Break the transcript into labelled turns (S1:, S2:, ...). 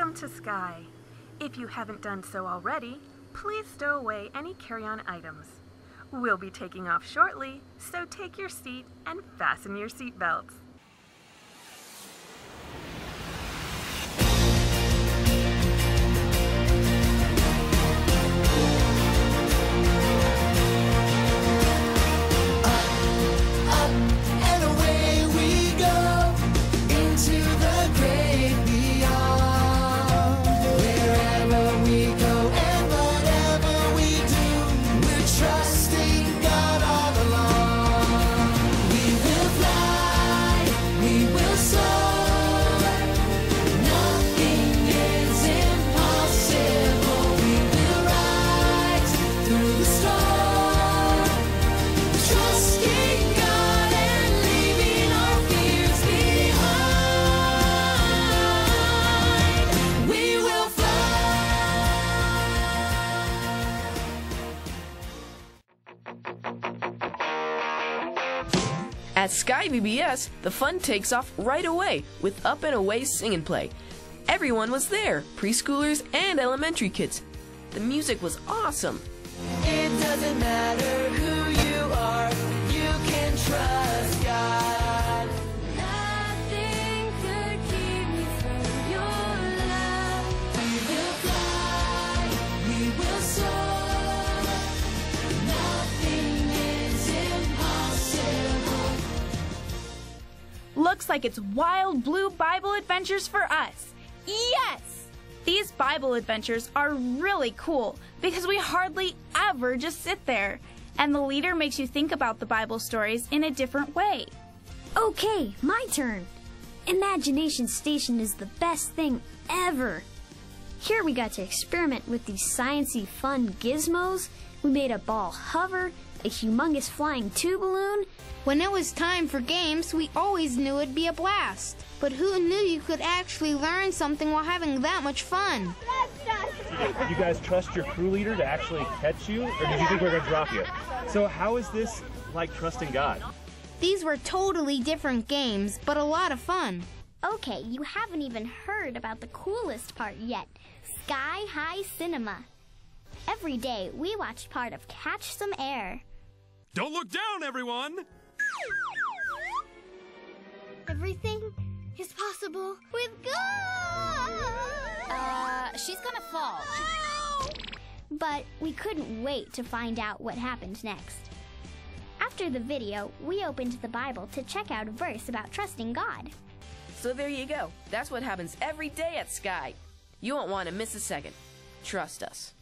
S1: Welcome to Sky. If you haven't done so already, please stow away any carry-on items. We'll be taking off shortly, so take your seat and fasten your seatbelts.
S2: At Sky VBS, the fun takes off right away with Up and Away Sing and Play. Everyone was there, preschoolers and elementary kids. The music was awesome.
S3: It doesn't matter who
S4: Looks like it's Wild Blue Bible Adventures for us. Yes! These Bible adventures are really cool because we hardly ever just sit there, and the leader makes you think about the Bible stories in a different way.
S5: Okay, my turn. Imagination Station is the best thing ever. Here we got to experiment with these sciency fun gizmos. We made a ball hover, a humongous flying tube balloon.
S6: When it was time for games, we always knew it'd be a blast. But who knew you could actually learn something while having that much fun?
S7: You guys trust your crew leader to actually catch you, or did you think we were going to drop you? So how is this like trusting God?
S6: These were totally different games, but a lot of fun.
S5: Okay, you haven't even heard about the coolest part yet Sky High Cinema. Every day, we watched part of Catch Some Air.
S8: Don't look down, everyone!
S5: Everything is possible with God!
S9: Uh, she's gonna fall.
S5: But we couldn't wait to find out what happened next. After the video, we opened the Bible to check out a verse about trusting God.
S2: So there you go. That's what happens every day at Sky. You won't want to miss a second. Trust us.